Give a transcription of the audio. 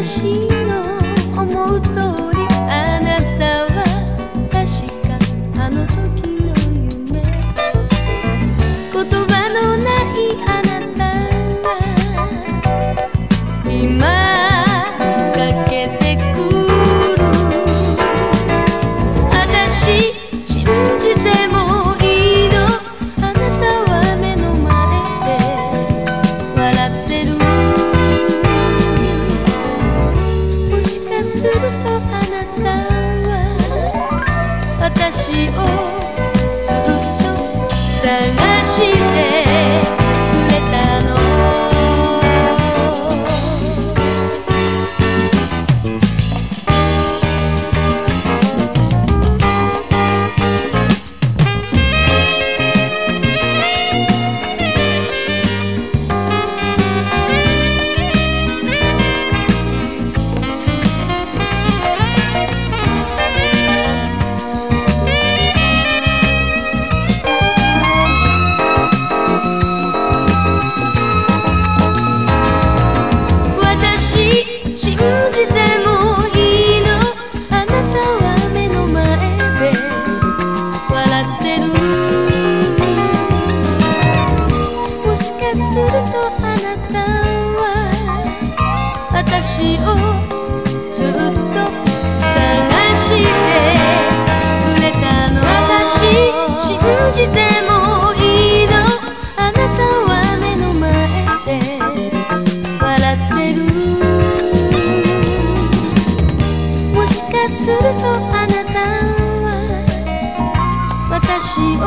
私の思う通りあなたは確かあの時の夢。言葉のないあなたは今等爱。じてもいいの。あなたは目の前で笑ってる。もしかするとあなたは私を